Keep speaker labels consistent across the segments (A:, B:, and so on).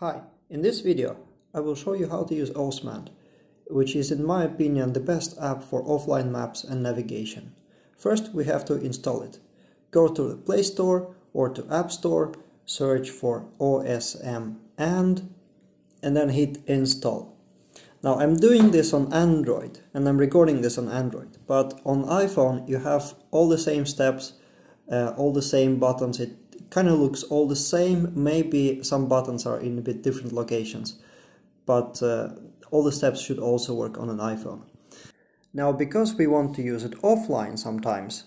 A: Hi, in this video I will show you how to use Osmand, which is in my opinion the best app for offline maps and navigation. First we have to install it. Go to the Play Store or to App Store, search for OSM and and then hit install. Now I'm doing this on Android and I'm recording this on Android, but on iPhone you have all the same steps, uh, all the same buttons, it kind of looks all the same. Maybe some buttons are in a bit different locations, but uh, all the steps should also work on an iPhone. Now, because we want to use it offline sometimes,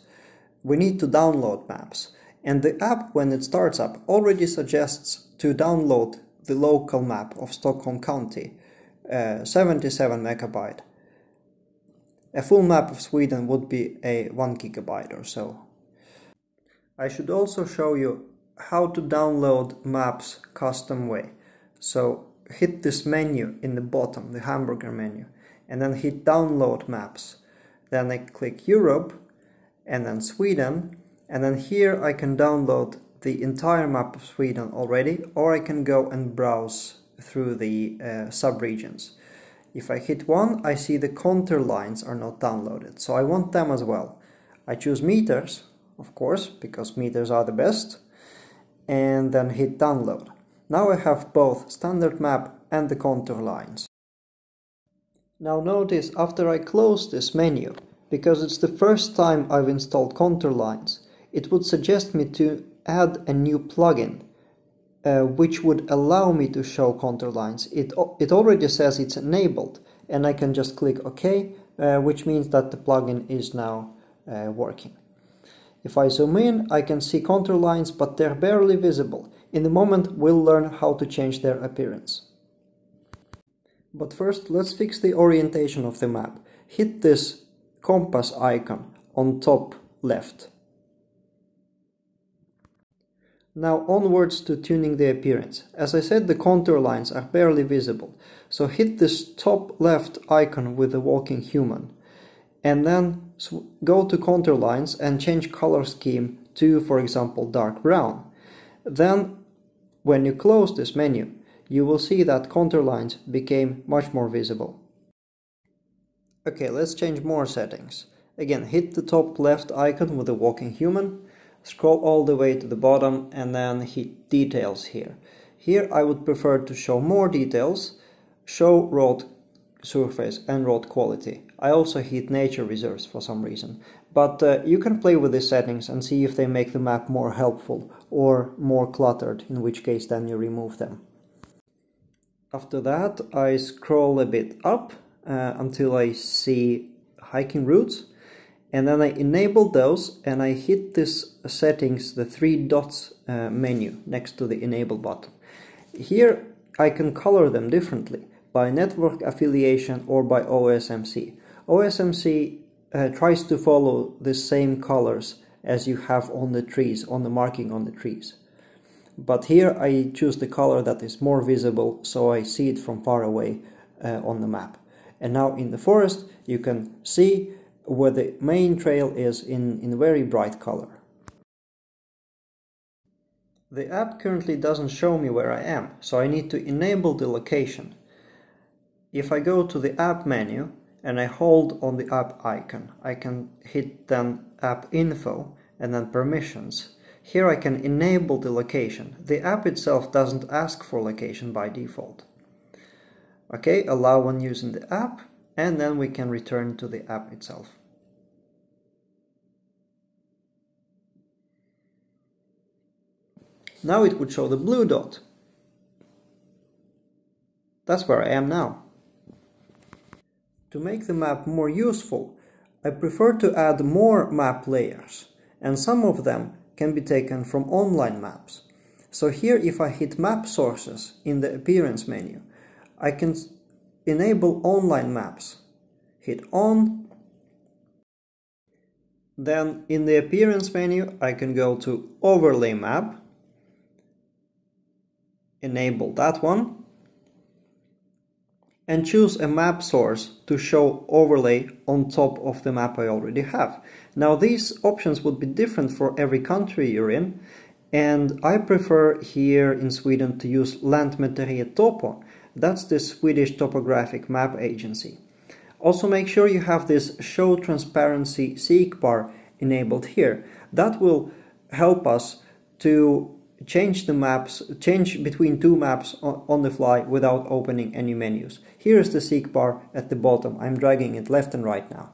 A: we need to download maps. And the app, when it starts up, already suggests to download the local map of Stockholm County, uh, 77 megabyte. A full map of Sweden would be a 1 gigabyte or so. I should also show you how to download maps custom way. So hit this menu in the bottom, the hamburger menu, and then hit download maps. Then I click Europe and then Sweden, and then here I can download the entire map of Sweden already, or I can go and browse through the uh, subregions. If I hit one, I see the contour lines are not downloaded, so I want them as well. I choose meters, of course, because meters are the best and then hit download. Now I have both standard map and the contour lines. Now notice after I close this menu, because it's the first time I've installed contour lines, it would suggest me to add a new plugin uh, which would allow me to show contour lines. It, it already says it's enabled and I can just click OK, uh, which means that the plugin is now uh, working. If I zoom in, I can see contour lines, but they're barely visible. In a moment, we'll learn how to change their appearance. But first, let's fix the orientation of the map. Hit this compass icon on top left. Now onwards to tuning the appearance. As I said, the contour lines are barely visible, so hit this top left icon with the walking human and then go to contour lines and change color scheme to, for example, dark brown. Then, when you close this menu, you will see that contour lines became much more visible. Okay, let's change more settings. Again, hit the top left icon with the walking human, scroll all the way to the bottom and then hit details here. Here I would prefer to show more details, show road surface and road quality. I also hit nature reserves for some reason. But uh, you can play with these settings and see if they make the map more helpful or more cluttered, in which case then you remove them. After that I scroll a bit up uh, until I see hiking routes and then I enable those and I hit this settings, the three dots uh, menu next to the enable button. Here I can color them differently by network affiliation or by OSMC. OSMC uh, tries to follow the same colors as you have on the trees, on the marking on the trees. But here I choose the color that is more visible so I see it from far away uh, on the map. And now in the forest you can see where the main trail is in, in very bright color. The app currently doesn't show me where I am, so I need to enable the location. If I go to the app menu and I hold on the app icon, I can hit then app info and then permissions. Here I can enable the location. The app itself doesn't ask for location by default. Okay, allow when using the app and then we can return to the app itself. Now it would show the blue dot. That's where I am now. To make the map more useful, I prefer to add more map layers, and some of them can be taken from online maps. So here if I hit map sources in the appearance menu, I can enable online maps. Hit on. Then in the appearance menu I can go to overlay map, enable that one and choose a map source to show overlay on top of the map I already have. Now these options would be different for every country you're in and I prefer here in Sweden to use Lantmäteriet Topo. That's the Swedish topographic map agency. Also make sure you have this show transparency seek bar enabled here. That will help us to change the maps, change between two maps on the fly without opening any menus. Here is the seek bar at the bottom. I'm dragging it left and right now.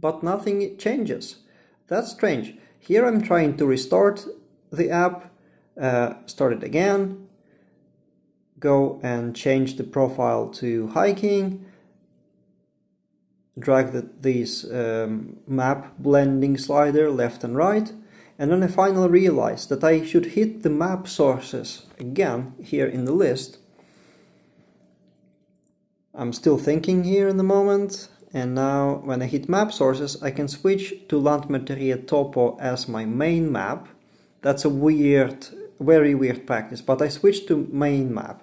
A: But nothing changes. That's strange. Here I'm trying to restart the app, uh, start it again, go and change the profile to hiking, drag the, this um, map blending slider left and right, and then I finally realized that I should hit the map sources again here in the list. I'm still thinking here in the moment, and now when I hit map sources I can switch to Lantmäteriet Topo as my main map. That's a weird, very weird practice, but I switched to main map.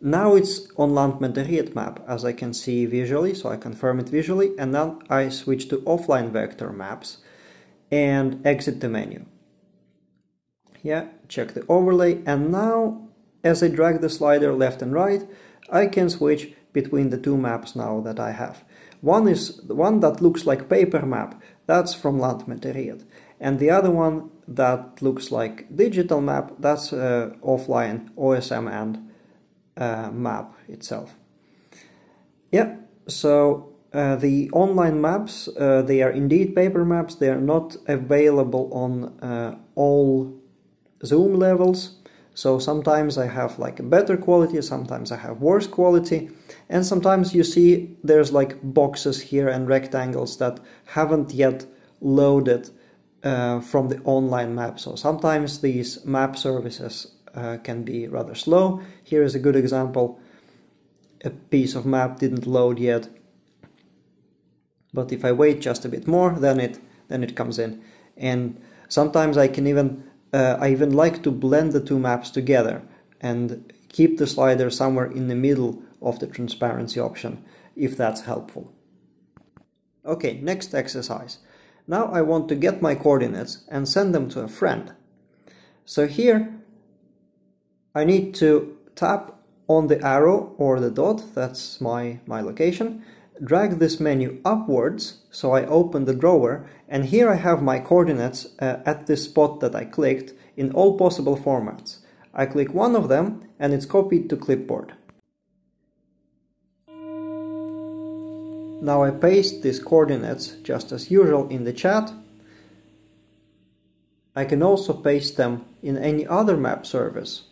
A: Now it's on Lantmäteriet map as I can see visually, so I confirm it visually, and then I switch to offline vector maps and exit the menu. Yeah, check the overlay and now as I drag the slider left and right I can switch between the two maps now that I have. One is the one that looks like paper map, that's from Lantmäteriet. And the other one that looks like digital map, that's uh, offline Osmand uh, map itself. Yeah, so uh, the online maps, uh, they are indeed paper maps, they are not available on uh, all zoom levels. So sometimes I have like a better quality, sometimes I have worse quality, and sometimes you see there's like boxes here and rectangles that haven't yet loaded uh, from the online map. So sometimes these map services uh, can be rather slow. Here is a good example. A piece of map didn't load yet, but if I wait just a bit more, then it then it comes in. And sometimes I can even uh, I even like to blend the two maps together and keep the slider somewhere in the middle of the transparency option, if that's helpful. Okay, next exercise. Now I want to get my coordinates and send them to a friend. So here I need to tap on the arrow or the dot, that's my, my location, drag this menu upwards, so I open the drawer, and here I have my coordinates uh, at this spot that I clicked in all possible formats. I click one of them and it's copied to clipboard. Now I paste these coordinates just as usual in the chat. I can also paste them in any other map service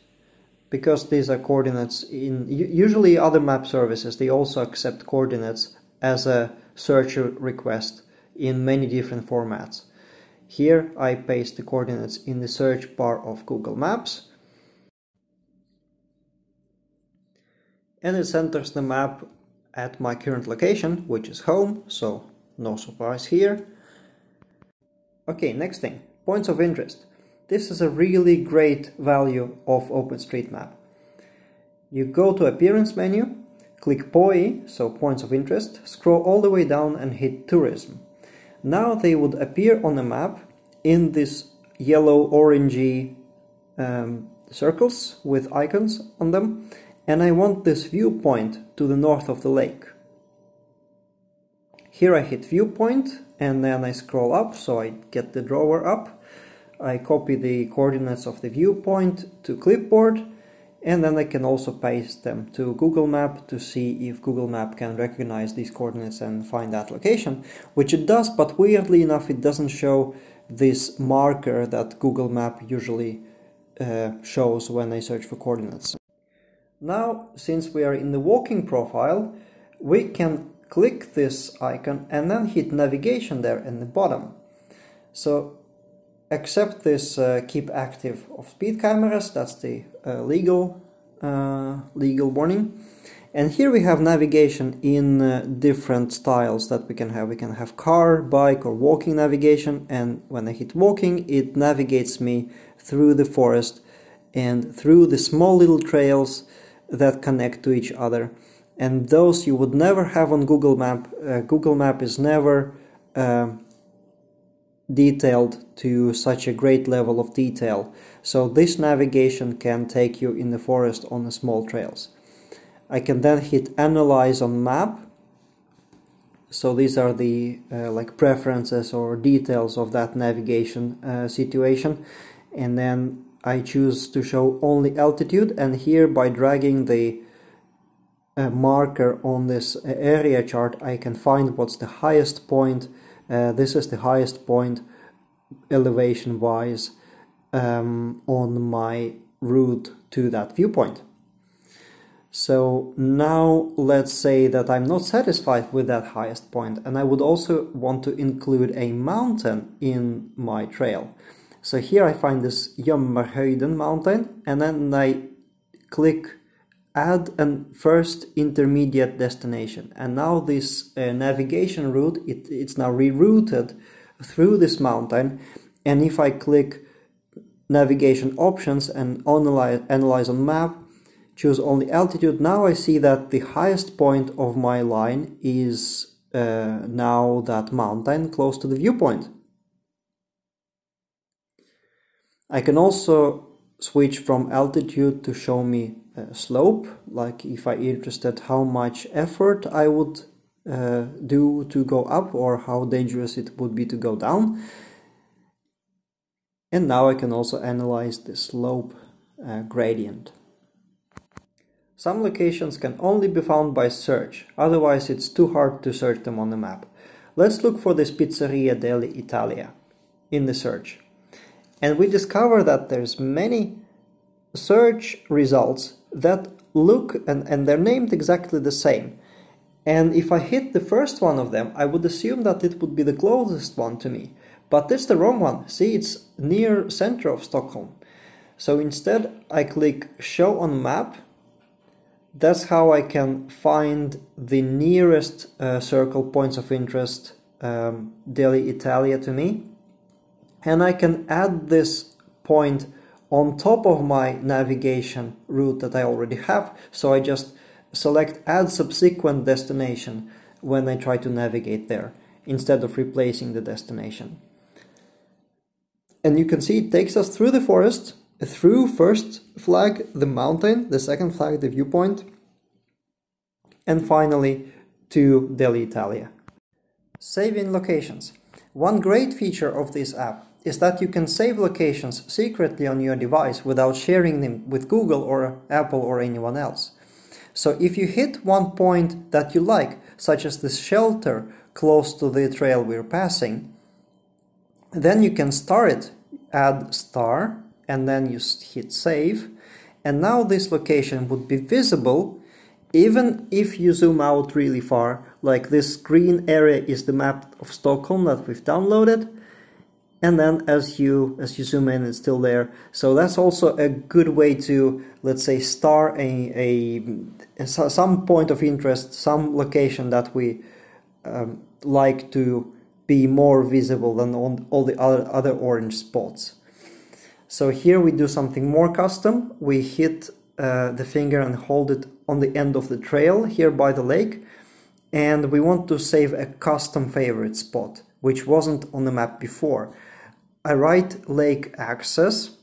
A: because these are coordinates in usually other map services they also accept coordinates as a search request in many different formats. Here I paste the coordinates in the search bar of Google Maps and it centers the map at my current location, which is home, so no surprise here. Okay, next thing, points of interest. This is a really great value of OpenStreetMap. You go to Appearance menu, click POI, so Points of Interest, scroll all the way down and hit Tourism. Now they would appear on the map in this yellow orangey um, circles with icons on them and I want this viewpoint to the north of the lake. Here I hit viewpoint and then I scroll up so I get the drawer up I copy the coordinates of the viewpoint to clipboard and then I can also paste them to Google Map to see if Google Map can recognize these coordinates and find that location, which it does, but weirdly enough it doesn't show this marker that Google Map usually uh, shows when I search for coordinates. Now, since we are in the walking profile, we can click this icon and then hit navigation there in the bottom. So accept this uh, keep active of speed cameras, that's the uh, legal, uh, legal warning. And here we have navigation in uh, different styles that we can have. We can have car, bike or walking navigation and when I hit walking it navigates me through the forest and through the small little trails that connect to each other. And those you would never have on Google Map. Uh, Google Map is never uh, detailed to such a great level of detail. So this navigation can take you in the forest on the small trails. I can then hit analyze on map. So these are the uh, like preferences or details of that navigation uh, situation. And then I choose to show only altitude and here by dragging the uh, marker on this area chart I can find what's the highest point uh, this is the highest point elevation wise um, on my route to that viewpoint. So now let's say that I'm not satisfied with that highest point and I would also want to include a mountain in my trail. So here I find this Jammerhöjden mountain and then I click add a first intermediate destination. And now this uh, navigation route it, it's now rerouted through this mountain. And if I click navigation options and analyze, analyze on map choose only altitude now I see that the highest point of my line is uh, now that mountain close to the viewpoint. I can also switch from altitude to show me uh, slope like if I interested how much effort I would uh, do to go up or how dangerous it would be to go down and now I can also analyze the slope uh, gradient. Some locations can only be found by search, otherwise it's too hard to search them on the map. Let's look for this Pizzeria Deli Italia in the search. And we discover that there's many search results that look and, and they're named exactly the same. And if I hit the first one of them, I would assume that it would be the closest one to me. But that's the wrong one. See, it's near center of Stockholm. So instead, I click show on map. That's how I can find the nearest uh, circle points of interest um, Deli Italia to me. And I can add this point on top of my navigation route that I already have. So I just select add subsequent destination when I try to navigate there instead of replacing the destination. And you can see it takes us through the forest, through first flag the mountain, the second flag the viewpoint, and finally to Deli Italia. Saving locations. One great feature of this app is that you can save locations secretly on your device without sharing them with Google or Apple or anyone else. So if you hit one point that you like, such as this shelter close to the trail we're passing, then you can star it, add star, and then you hit save. And now this location would be visible even if you zoom out really far, like this green area is the map of Stockholm that we've downloaded, and then as you as you zoom in it's still there. So that's also a good way to let's say star a, a, some point of interest some location that we um, like to be more visible than on all the other, other orange spots. So here we do something more custom. We hit uh, the finger and hold it on the end of the trail here by the lake. And we want to save a custom favorite spot which wasn't on the map before I write lake access.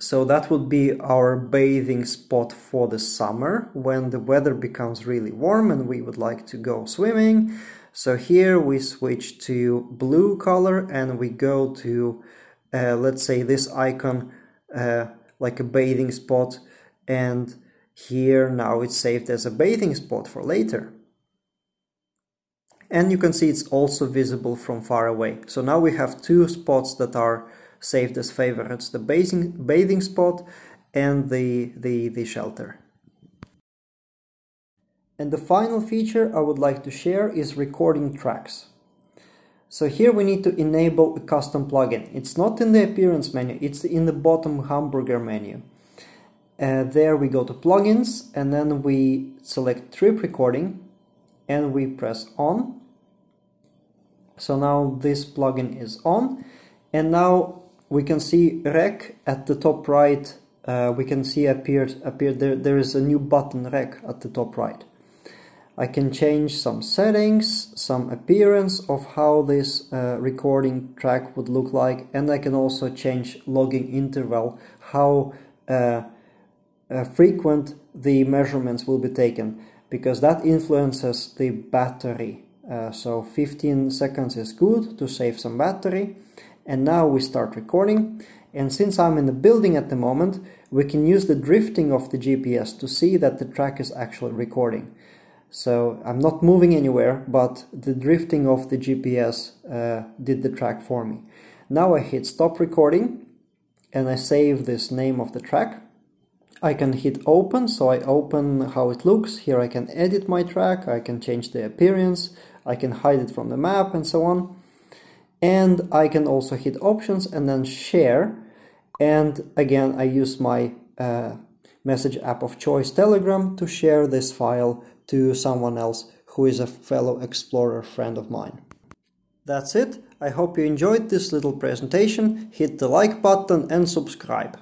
A: So that would be our bathing spot for the summer when the weather becomes really warm and we would like to go swimming. So here we switch to blue color and we go to, uh, let's say this icon, uh, like a bathing spot. And here now it's saved as a bathing spot for later and you can see it's also visible from far away. So now we have two spots that are saved as favorites, the bathing, bathing spot and the, the, the shelter. And the final feature I would like to share is recording tracks. So here we need to enable a custom plugin. It's not in the appearance menu, it's in the bottom hamburger menu. Uh, there we go to plugins and then we select trip recording and we press on. So now this plugin is on and now we can see rec at the top right. Uh, we can see appeared appeared there. There is a new button rec at the top right. I can change some settings, some appearance of how this uh, recording track would look like and I can also change logging interval, how uh, uh, frequent the measurements will be taken because that influences the battery. Uh, so 15 seconds is good to save some battery and now we start recording and since I'm in the building at the moment we can use the drifting of the GPS to see that the track is actually recording. So I'm not moving anywhere, but the drifting of the GPS uh, did the track for me. Now I hit stop recording and I save this name of the track. I can hit open, so I open how it looks. Here I can edit my track, I can change the appearance, I can hide it from the map and so on. And I can also hit options and then share. And again, I use my uh, message app of choice Telegram to share this file to someone else who is a fellow explorer friend of mine. That's it. I hope you enjoyed this little presentation. Hit the like button and subscribe.